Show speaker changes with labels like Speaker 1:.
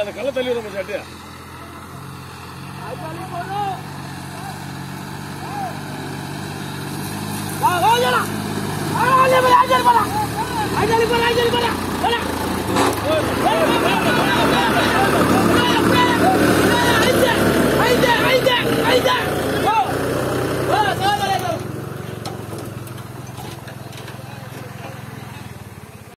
Speaker 1: அந்த கல்ல தள்ளி விட மாட்டாட்டு
Speaker 2: வா, வா, ஜனா. வா, வா, ஜனா, ஜனா, ஜனா. அஜாலி